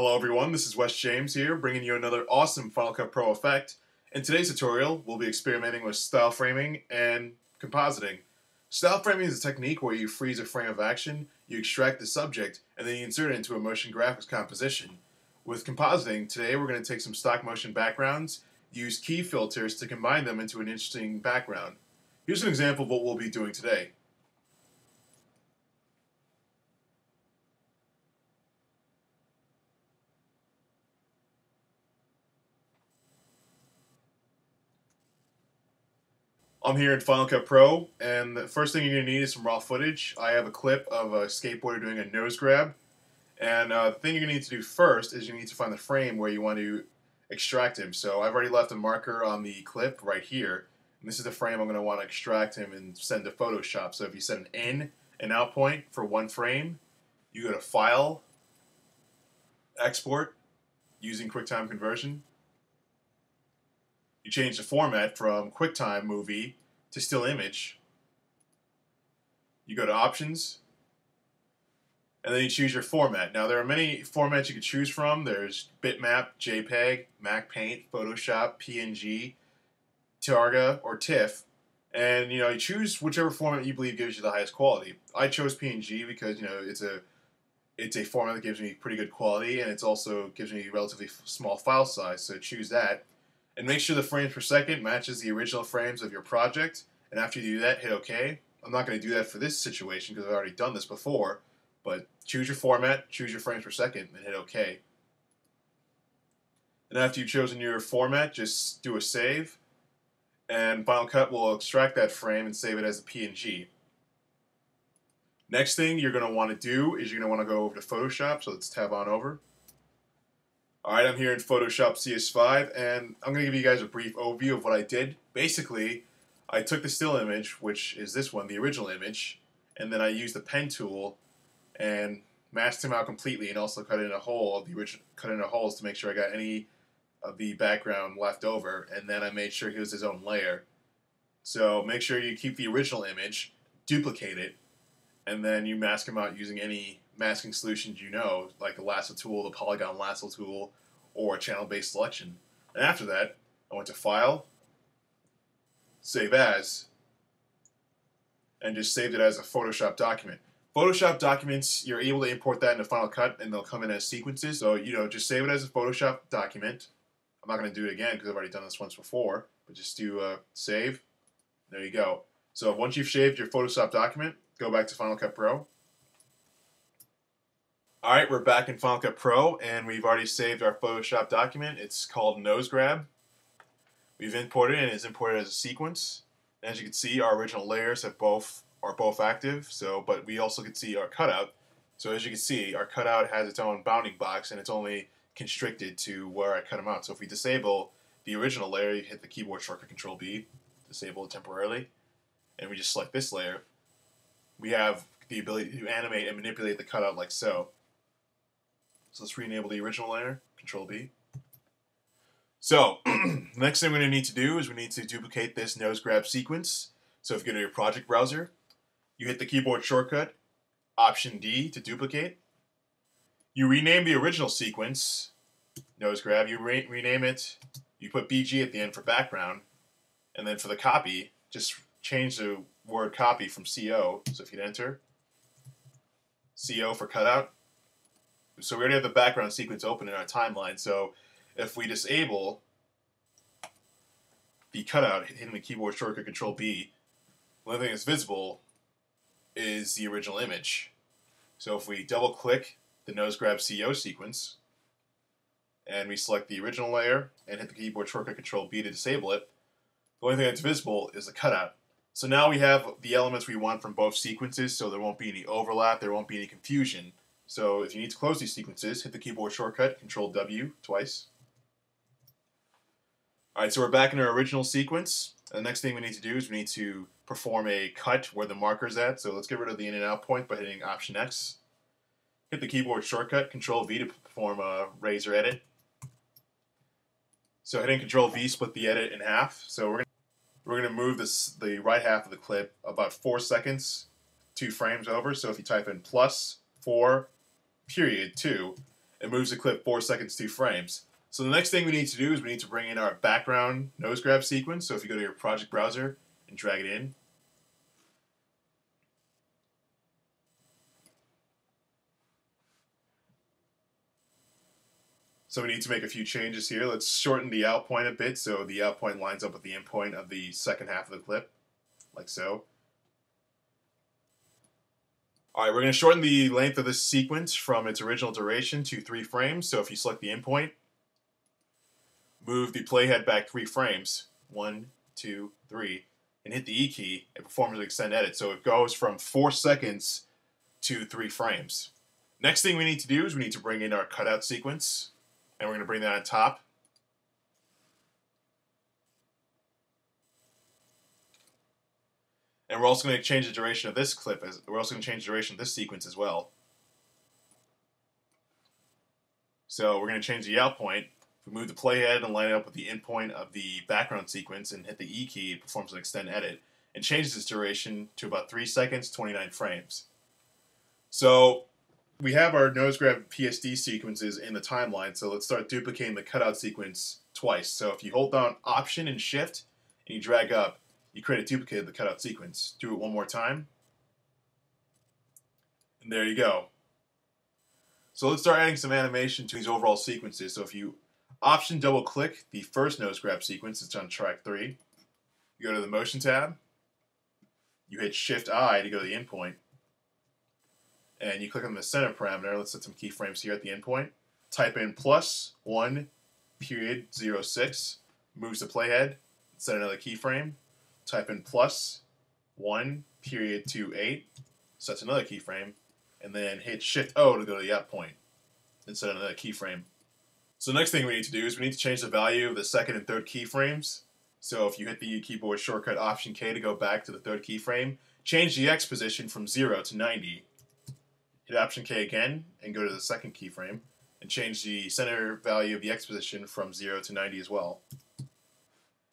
Hello everyone, this is Wes James here, bringing you another awesome Final Cut Pro effect. In today's tutorial, we'll be experimenting with style framing and compositing. Style framing is a technique where you freeze a frame of action, you extract the subject, and then you insert it into a motion graphics composition. With compositing, today we're going to take some stock motion backgrounds, use key filters to combine them into an interesting background. Here's an example of what we'll be doing today. I'm here in Final Cut Pro, and the first thing you're going to need is some raw footage. I have a clip of a skateboarder doing a nose grab, and uh, the thing you're going to need to do first is you need to find the frame where you want to extract him. So I've already left a marker on the clip right here, and this is the frame I'm going to want to extract him and send to Photoshop. So if you set an in and out point for one frame, you go to File, Export, using QuickTime Conversion, you change the format from QuickTime movie to still image. You go to options, and then you choose your format. Now there are many formats you can choose from. There's bitmap, JPEG, MacPaint, Photoshop, PNG, Targa, or TIFF. And you know, you choose whichever format you believe gives you the highest quality. I chose PNG because you know it's a it's a format that gives me pretty good quality, and it's also gives me relatively small file size. So choose that and make sure the frames per second matches the original frames of your project. And after you do that, hit OK. I'm not going to do that for this situation because I've already done this before, but choose your format, choose your frames per second, and hit OK. And after you've chosen your format, just do a save, and Final Cut will extract that frame and save it as a PNG. Next thing you're going to want to do is you're going to want to go over to Photoshop, so let's tab on over. Alright, I'm here in Photoshop CS5 and I'm going to give you guys a brief overview of what I did. Basically, I took the still image, which is this one, the original image, and then I used the pen tool and masked him out completely and also cut in a hole the original cut in a holes to make sure I got any of the background left over and then I made sure he was his own layer. So make sure you keep the original image, duplicate it, and then you mask him out using any masking solutions you know, like the lasso tool, the polygon lasso tool, or a channel-based selection. And after that, I went to File, Save As, and just saved it as a Photoshop document. Photoshop documents, you're able to import that into Final Cut, and they'll come in as sequences. So, you know, just save it as a Photoshop document. I'm not going to do it again because I've already done this once before, but just do uh, save. There you go. So once you've saved your Photoshop document, go back to Final Cut Pro, all right, we're back in Final Cut Pro, and we've already saved our Photoshop document. It's called Nose Grab. We've imported it, and it's imported as a sequence. as you can see, our original layers have both are both active. So, but we also can see our cutout. So as you can see, our cutout has its own bounding box, and it's only constricted to where I cut them out. So if we disable the original layer, you hit the keyboard shortcut Control B, disable it temporarily, and we just select this layer. We have the ability to animate and manipulate the cutout like so. So let's re-enable the original layer, Control B. So, next thing we're going to need to do is we need to duplicate this nose grab sequence. So if you go to your project browser, you hit the keyboard shortcut, Option D to duplicate. You rename the original sequence, nose grab, you re rename it, you put BG at the end for background, and then for the copy, just change the word copy from CO. So if you hit enter, CO for cutout, so we already have the background sequence open in our timeline. So if we disable the cutout hitting the keyboard shortcut Control B, the only thing that's visible is the original image. So if we double click the nose grab CO sequence and we select the original layer and hit the keyboard shortcut Control B to disable it, the only thing that's visible is the cutout. So now we have the elements we want from both sequences so there won't be any overlap, there won't be any confusion. So if you need to close these sequences, hit the keyboard shortcut, Control W twice. Alright, so we're back in our original sequence. The next thing we need to do is we need to perform a cut where the marker's at. So let's get rid of the in and out point by hitting Option X. Hit the keyboard shortcut, Control V to perform a razor edit. So hitting Control V split the edit in half. So we're gonna, we're going to move this the right half of the clip about four seconds, two frames over. So if you type in plus four period two, It moves the clip 4 seconds, 2 frames. So the next thing we need to do is we need to bring in our background nose grab sequence. So if you go to your project browser and drag it in, So we need to make a few changes here. Let's shorten the out point a bit so the out point lines up with the in point of the second half of the clip, like so. Alright, we're going to shorten the length of this sequence from its original duration to 3 frames. So if you select the endpoint, move the playhead back 3 frames, one, two, three, and hit the E key, it performs an extend edit. So it goes from 4 seconds to 3 frames. Next thing we need to do is we need to bring in our cutout sequence and we're going to bring that on top. And we're also going to change the duration of this clip. As, we're also going to change the duration of this sequence as well. So we're going to change the out point. If we move the playhead and line it up with the in point of the background sequence and hit the E key, it performs an extend edit and changes its duration to about 3 seconds, 29 frames. So we have our nose grab PSD sequences in the timeline, so let's start duplicating the cutout sequence twice. So if you hold down Option and Shift and you drag up, you create a duplicate of the cutout sequence. Do it one more time. And there you go. So let's start adding some animation to these overall sequences. So if you Option double click the first nose grab sequence, it's on track 3. You go to the Motion tab. You hit Shift I to go to the in point and you click on the center parameter. Let's set some keyframes here at the in point. Type in plus 1 period zero six. moves the playhead, set another keyframe. Type in plus 1 period 28, that's another keyframe, and then hit Shift O to go to the out point and set another keyframe. So the next thing we need to do is we need to change the value of the second and third keyframes. So if you hit the keyboard shortcut Option K to go back to the third keyframe, change the X position from 0 to 90 hit Option K again and go to the second keyframe and change the center value of the X position from 0 to 90 as well.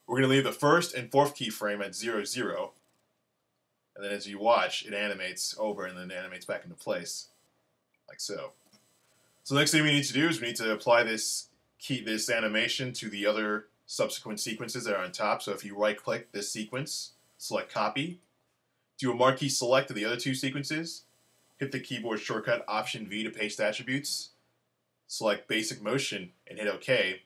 We're going to leave the first and fourth keyframe at 0, 0. And then as you watch, it animates over and then animates back into place, like so. So the next thing we need to do is we need to apply this key, this animation to the other subsequent sequences that are on top. So if you right-click this sequence, select Copy, do a marquee select of the other two sequences, hit the keyboard shortcut Option V to paste attributes, select Basic Motion, and hit OK.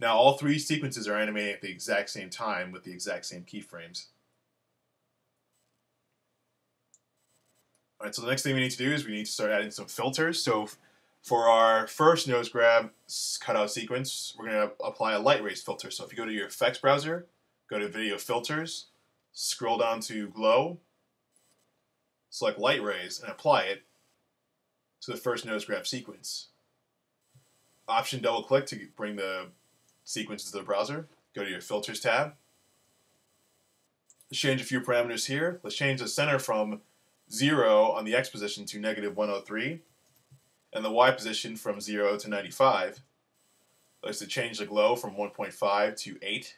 Now all three sequences are animating at the exact same time with the exact same keyframes. Alright, so the next thing we need to do is we need to start adding some filters. So for our first nose grab cutout sequence, we're going to apply a light rays filter. So if you go to your effects browser, go to video filters, scroll down to glow, select light rays, and apply it to the first nose grab sequence. Option double click to bring the sequences to the browser. Go to your filters tab. Let's change a few parameters here. Let's change the center from 0 on the X position to negative 103 and the Y position from 0 to 95. Let's change the glow from 1.5 to 8.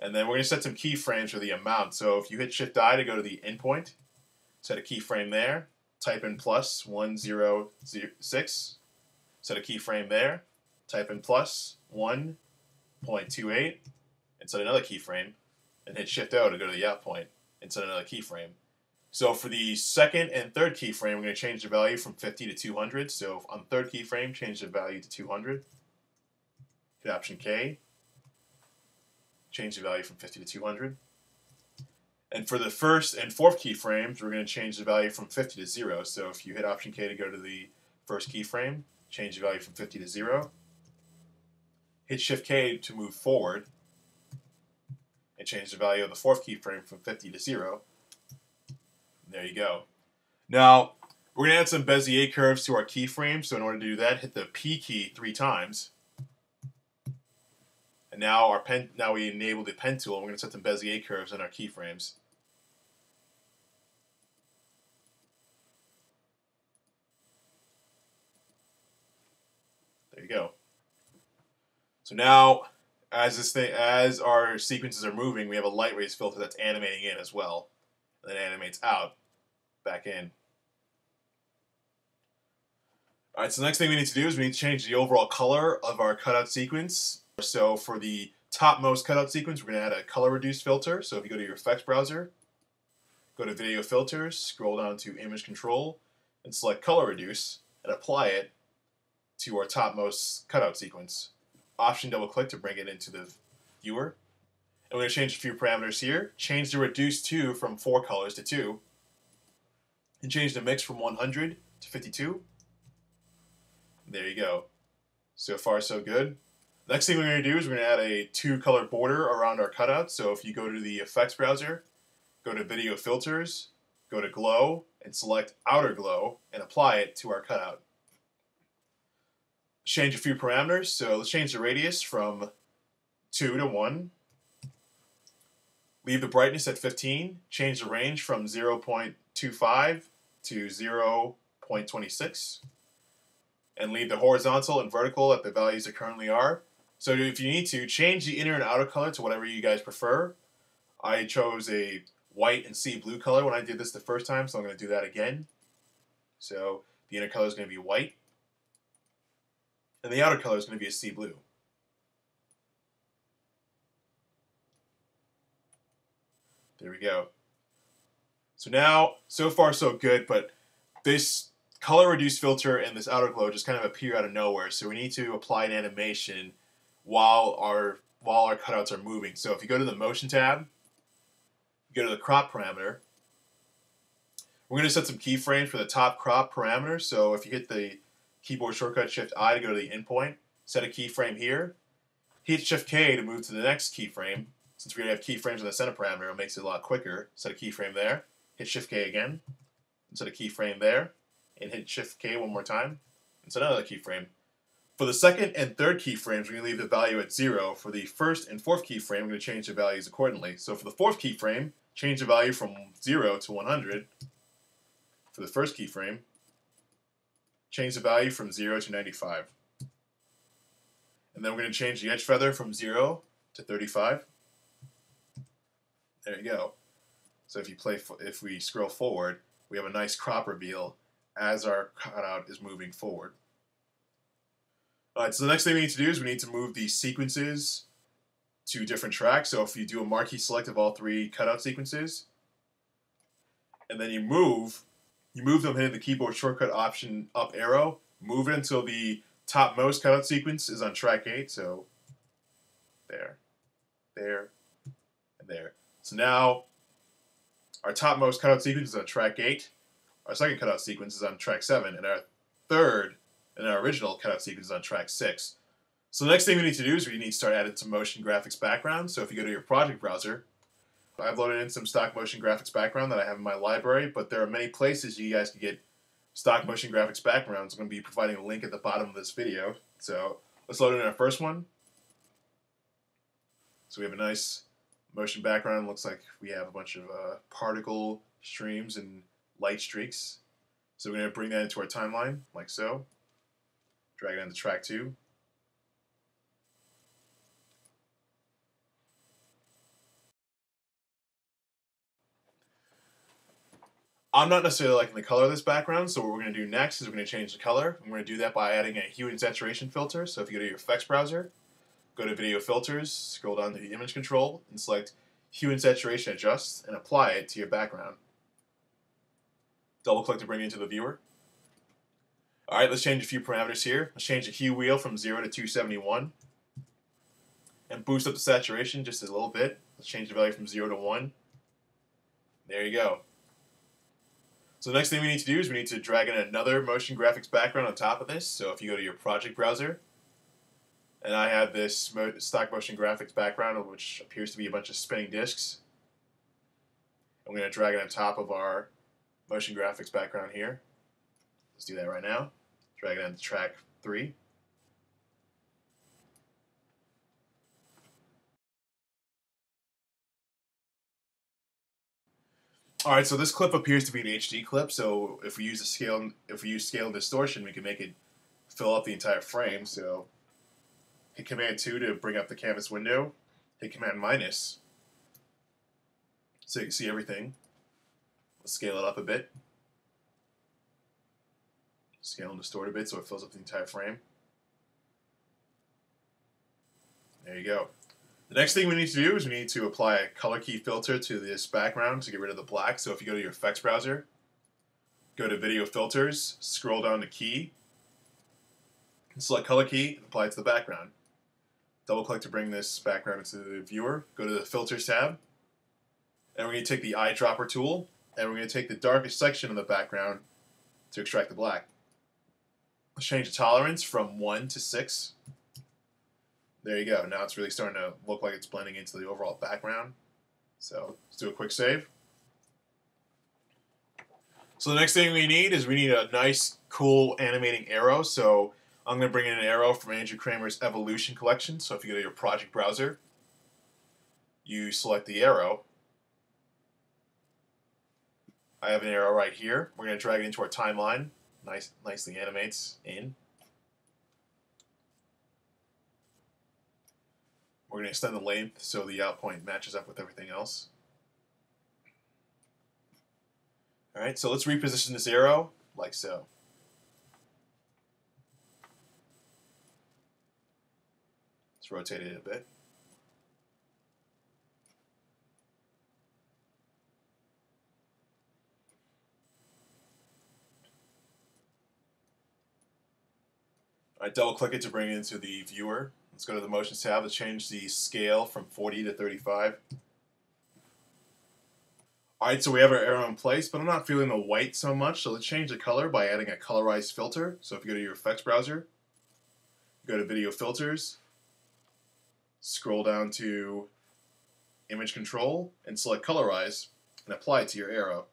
And then we're going to set some keyframes for the amount. So if you hit Shift I to go to the in point, set a keyframe there, type in plus 106, set a keyframe there, type in plus 1.28, and set another keyframe, and hit Shift O to go to the out point, and set another keyframe. So for the second and third keyframe, we're going to change the value from 50 to 200. So on third keyframe, change the value to 200. Hit Option K. Change the value from 50 to 200. And for the first and fourth keyframes, we're going to change the value from 50 to 0. So if you hit Option K to go to the first keyframe, change the value from 50 to 0. Hit Shift K to move forward, and change the value of the fourth keyframe from 50 to 0. There you go. Now, we're going to add some Bezier curves to our keyframes. So in order to do that, hit the P key three times. And now our pen, now we enable the pen tool. We're going to set some Bezier curves on our keyframes. There you go. So now, as this thing, as our sequences are moving, we have a light rays filter that's animating in as well, and then animates out, back in. Alright, so the next thing we need to do is we need to change the overall color of our cutout sequence. So for the topmost cutout sequence, we're going to add a color reduce filter. So if you go to your effects browser, go to video filters, scroll down to image control, and select color reduce, and apply it to our topmost cutout sequence. Option double click to bring it into the viewer. And we're going to change a few parameters here. Change the reduce to from four colors to two. And change the mix from 100 to 52. There you go. So far, so good. Next thing we're going to do is we're going to add a two color border around our cutout. So if you go to the effects browser, go to video filters, go to glow, and select outer glow and apply it to our cutout. Change a few parameters. So let's change the radius from 2 to 1. Leave the brightness at 15. Change the range from 0.25 to 0.26 and leave the horizontal and vertical at the values that currently are. So if you need to, change the inner and outer color to whatever you guys prefer. I chose a white and sea blue color when I did this the first time, so I'm going to do that again. So the inner color is going to be white, and the outer color is going to be a sea blue. There we go. So now, so far so good, but this color reduce filter and this outer glow just kind of appear out of nowhere. So we need to apply an animation while our while our cutouts are moving. So if you go to the motion tab, go to the crop parameter. We're going to set some keyframes for the top crop parameter. So if you hit the keyboard shortcut Shift I to go to the in point, set a keyframe here. Hit Shift K to move to the next keyframe. Since we already have keyframes in the center parameter, it makes it a lot quicker. Set a keyframe there. Hit Shift K again. Set a keyframe there and hit Shift K one more time, and set another keyframe. For the second and third keyframes, we're going to leave the value at 0. For the first and fourth keyframe, we're going to change the values accordingly. So for the fourth keyframe, change the value from 0 to 100. For the first keyframe, change the value from 0 to 95. And then we're going to change the edge feather from 0 to 35. There you go. So if you play, if we scroll forward, we have a nice crop reveal as our cutout is moving forward. Alright, so the next thing we need to do is we need to move these sequences to different tracks. So if you do a marquee select of all three cutout sequences, and then you move, you move them hitting the keyboard shortcut option up arrow, move it until the topmost cutout sequence is on track 8, so there, there, and there. So now our topmost cutout sequence is on track 8, our second cutout sequence is on track 7, and our third and our original cutout sequence is on track 6. So the next thing we need to do is we need to start adding some motion graphics background. So if you go to your project browser, I've loaded in some stock motion graphics background that I have in my library, but there are many places you guys can get stock motion graphics backgrounds. I'm going to be providing a link at the bottom of this video. So let's load in our first one. So we have a nice motion background. Looks like we have a bunch of uh, particle streams and light streaks. So we're going to bring that into our timeline, like so. Drag it into track 2. I'm not necessarily liking the color of this background, so what we're going to do next is we're going to change the color. I'm going to do that by adding a hue and saturation filter. So if you go to your effects browser, go to video filters, scroll down to the image control, and select hue and saturation adjust, and apply it to your background. Double click to bring it into the viewer. All right, let's change a few parameters here. Let's change the hue wheel from 0 to 271. And boost up the saturation just a little bit. Let's change the value from 0 to 1. There you go. So the next thing we need to do is we need to drag in another motion graphics background on top of this. So if you go to your project browser, and I have this stock motion graphics background, which appears to be a bunch of spinning discs. I'm going to drag it on top of our motion graphics background here. Let's do that right now. Drag it onto track 3. All right, so this clip appears to be an HD clip. So if we use a scale, if we use scale and distortion, we can make it fill up the entire frame. So hit Command 2 to bring up the canvas window. Hit Command minus so you can see everything. Let's scale it up a bit. Scale and distort a bit so it fills up the entire frame. There you go. The next thing we need to do is we need to apply a color key filter to this background to get rid of the black. So if you go to your effects browser, go to video filters, scroll down to key, select color key, and apply it to the background. Double click to bring this background into the viewer. Go to the filters tab, and we're going to take the eyedropper tool, and we're going to take the darkest section of the background to extract the black. Let's change the tolerance from 1 to 6. There you go. Now it's really starting to look like it's blending into the overall background. So let's do a quick save. So the next thing we need is we need a nice, cool animating arrow. So I'm going to bring in an arrow from Andrew Kramer's Evolution collection. So if you go to your project browser, you select the arrow. I have an arrow right here. We're going to drag it into our timeline. Nice, nicely animates in. We're going to extend the length so the out point matches up with everything else. Alright, so let's reposition this arrow like so. Let's rotate it a bit. I double click it to bring it into the viewer. Let's go to the Motions tab to change the scale from 40 to 35. Alright, so we have our arrow in place, but I'm not feeling the white so much, so let's change the color by adding a colorized filter. So if you go to your effects browser, go to video filters, scroll down to image control, and select colorize, and apply it to your arrow.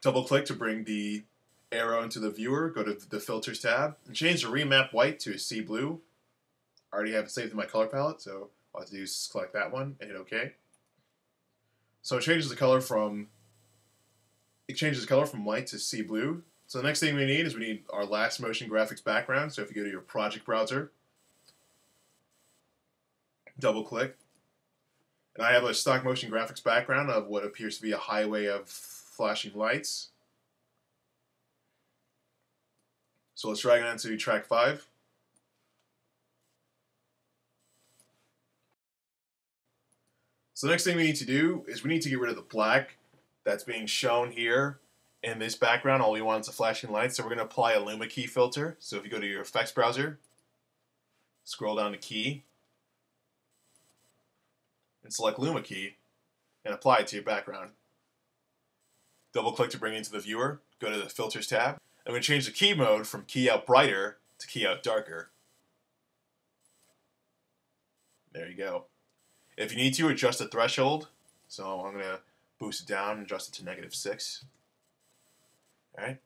Double click to bring the arrow into the viewer, go to the filters tab, and change the remap white to sea blue. I already have it saved in my color palette, so all I have to do is select that one and hit OK. So it changes the color from it changes the color from white to sea blue. So the next thing we need is we need our last motion graphics background. So if you go to your project browser, double click, and I have a stock motion graphics background of what appears to be a highway of flashing lights. So let's drag it onto track 5. So the next thing we need to do is we need to get rid of the black that's being shown here in this background. All we want is a flashing light. So we're going to apply a Luma key filter. So if you go to your effects browser, scroll down to key, and select Luma key, and apply it to your background. Double click to bring it into the viewer. Go to the filters tab. I'm going to change the key mode from key out brighter to key out darker. There you go. If you need to, adjust the threshold. So I'm going to boost it down and adjust it to negative 6. Alright.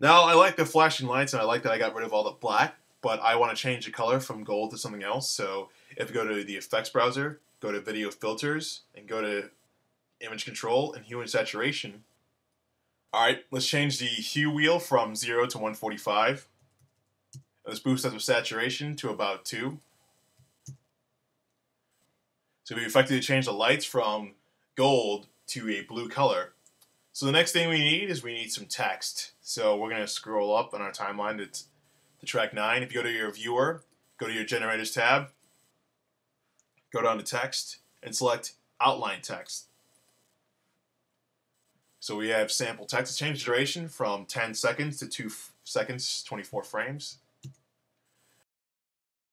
Now, I like the flashing lights, and I like that I got rid of all the black, but I want to change the color from gold to something else. So if you go to the effects browser, go to video filters, and go to image control and hue and saturation, Alright, let's change the hue wheel from 0 to 145. Let's boost up the saturation to about 2. So we effectively change the lights from gold to a blue color. So the next thing we need is we need some text. So we're going to scroll up on our timeline to, to track 9. If you go to your viewer, go to your generators tab, go down to text, and select outline text. So we have sample text change duration from 10 seconds to 2 seconds, 24 frames.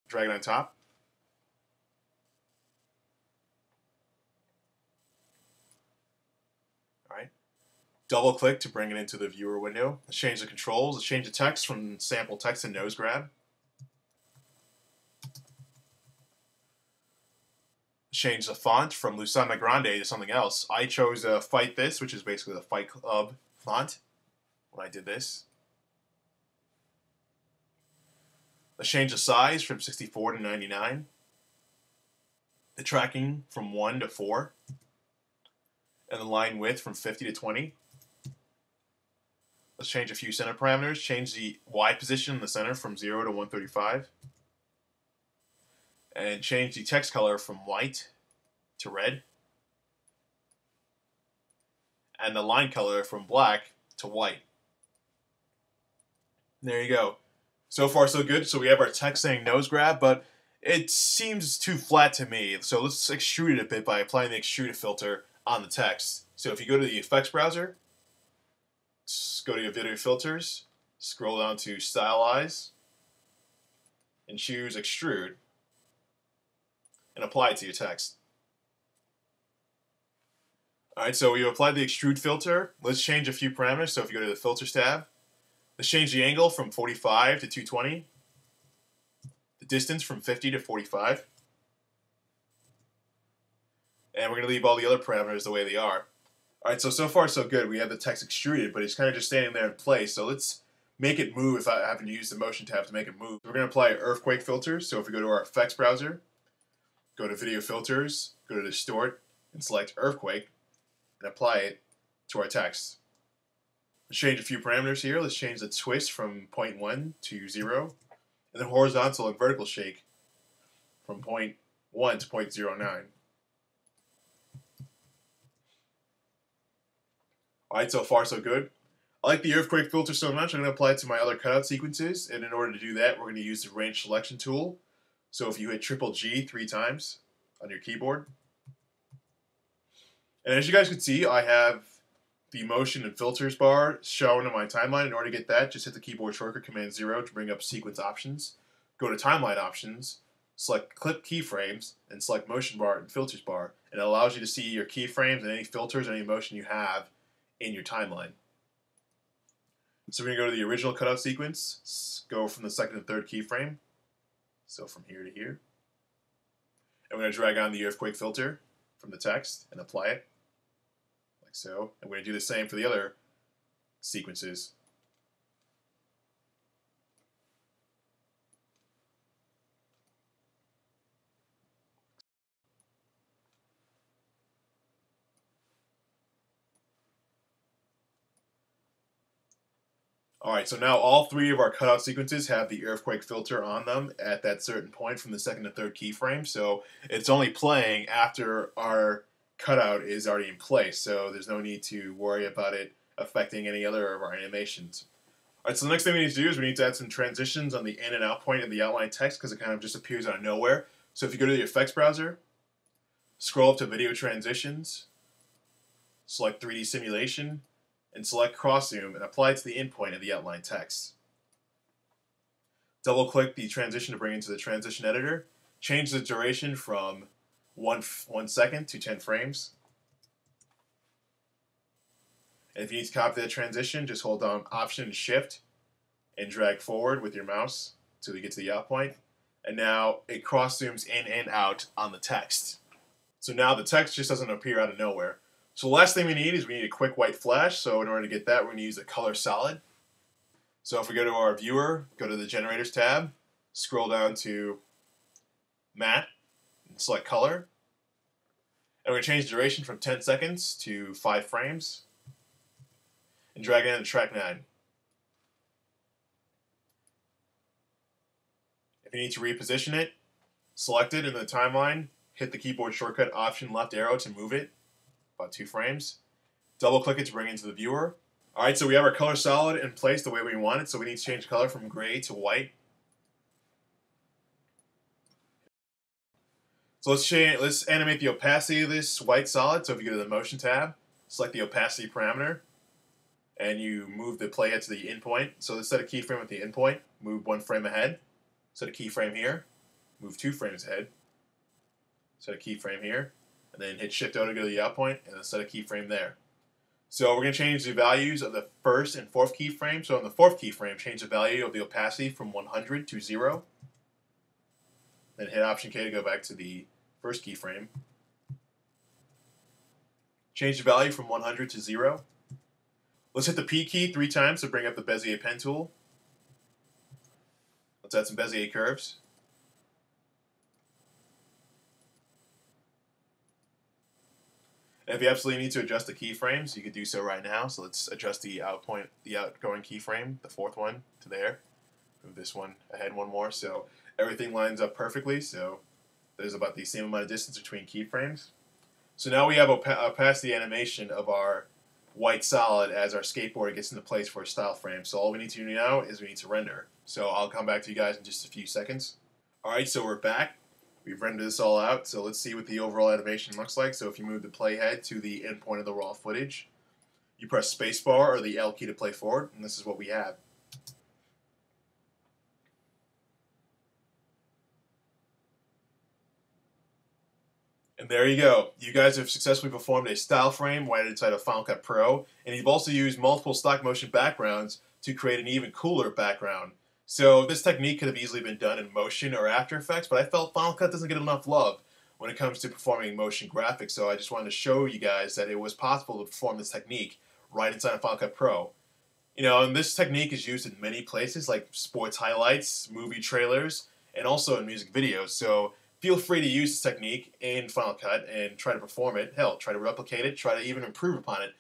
Drag it on top. Alright. Double click to bring it into the viewer window. Let's change the controls. Let's change the text from sample text to nose grab. Change the font from Lucida Grande to something else. I chose a Fight This, which is basically the Fight Club font when I did this. Let's change the size from 64 to 99. The tracking from 1 to 4. And the line width from 50 to 20. Let's change a few center parameters. Change the Y position in the center from 0 to 135 and change the text color from white to red and the line color from black to white. There you go. So far, so good. So we have our text saying nose grab, but it seems too flat to me. So let's extrude it a bit by applying the extrude filter on the text. So if you go to the effects browser, go to your video filters, scroll down to stylize, and choose extrude, and apply it to your text. Alright, so we've applied the extrude filter. Let's change a few parameters. So if you go to the filters tab, let's change the angle from 45 to 220, the distance from 50 to 45, and we're going to leave all the other parameters the way they are. Alright, so so far so good. We have the text extruded, but it's kind of just standing there in place. So let's make it move if I happen to use the motion tab to make it move. We're going to apply earthquake filters. So if we go to our effects browser, go to video filters, go to distort, and select earthquake, and apply it to our text. Let's change a few parameters here. Let's change the twist from 0.1 to 0, and the horizontal and vertical shake from 0.1 to 0.09. Alright, so far so good. I like the earthquake filter so much, I'm going to apply it to my other cutout sequences, and in order to do that, we're going to use the range selection tool. So if you hit triple G three times on your keyboard, and as you guys can see, I have the motion and filters bar shown in my timeline. In order to get that, just hit the keyboard shortcut Command 0 to bring up sequence options. Go to timeline options, select clip keyframes, and select motion bar and filters bar. And it allows you to see your keyframes and any filters and any motion you have in your timeline. So we're going to go to the original cutout sequence, go from the second and third keyframe, so from here to here. We're going to drag on the earthquake filter from the text and apply it like so. And we're going to do the same for the other sequences. Alright, so now all three of our cutout sequences have the earthquake filter on them at that certain point from the second to third keyframe, so it's only playing after our cutout is already in place, so there's no need to worry about it affecting any other of our animations. Alright, so the next thing we need to do is we need to add some transitions on the in and out point of the outline text because it kind of just appears out of nowhere. So if you go to the effects browser, scroll up to video transitions, select 3D simulation, and select cross zoom and apply it to the endpoint of the outline text. Double click the transition to bring into the transition editor. Change the duration from one, one second to 10 frames. And if you need to copy that transition, just hold down Option and Shift and drag forward with your mouse until you get to the out point. And now it cross zooms in and out on the text. So now the text just doesn't appear out of nowhere. So the last thing we need is we need a quick white flash. So in order to get that, we're going to use a color solid. So if we go to our viewer, go to the generators tab, scroll down to matte, and select color. And we're going to change duration from 10 seconds to 5 frames. And drag it into track 9. If you need to reposition it, select it in the timeline, hit the keyboard shortcut Option left arrow to move it about two frames. Double click it to bring it into the viewer. All right, so we have our color solid in place the way we want it, so we need to change color from gray to white. So let's change, let's animate the opacity of this white solid. So if you go to the motion tab, select the opacity parameter, and you move the playhead to the endpoint. So let's set a keyframe at the endpoint, move one frame ahead. Set a keyframe here, move two frames ahead. Set a keyframe here, then hit Shift O to go to the out point, and then set a keyframe there. So we're going to change the values of the first and fourth keyframe. So on the fourth keyframe, change the value of the opacity from 100 to 0. Then hit Option K to go back to the first keyframe. Change the value from 100 to 0. Let's hit the P key three times to bring up the Bezier pen tool. Let's add some Bezier curves. And if you absolutely need to adjust the keyframes, you could do so right now. So let's adjust the out point, the outgoing keyframe, the fourth one, to there. Move this one ahead one more. So everything lines up perfectly. So there's about the same amount of distance between keyframes. So now we have a opacity animation of our white solid as our skateboard gets into place for a style frame. So all we need to do now is we need to render. So I'll come back to you guys in just a few seconds. Alright, so we're back. We've rendered this all out, so let's see what the overall animation looks like. So if you move the playhead to the endpoint of the raw footage, you press spacebar or the L key to play forward, and this is what we have. And there you go. You guys have successfully performed a style frame right inside of Final Cut Pro, and you've also used multiple stock motion backgrounds to create an even cooler background. So this technique could have easily been done in Motion or After Effects, but I felt Final Cut doesn't get enough love when it comes to performing motion graphics, so I just wanted to show you guys that it was possible to perform this technique right inside of Final Cut Pro. You know, and this technique is used in many places like sports highlights, movie trailers, and also in music videos. So feel free to use this technique in Final Cut and try to perform it. Hell, try to replicate it, try to even improve upon it.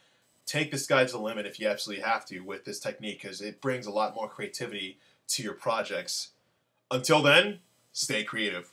Take the sky to the limit if you absolutely have to with this technique because it brings a lot more creativity to your projects. Until then, stay creative.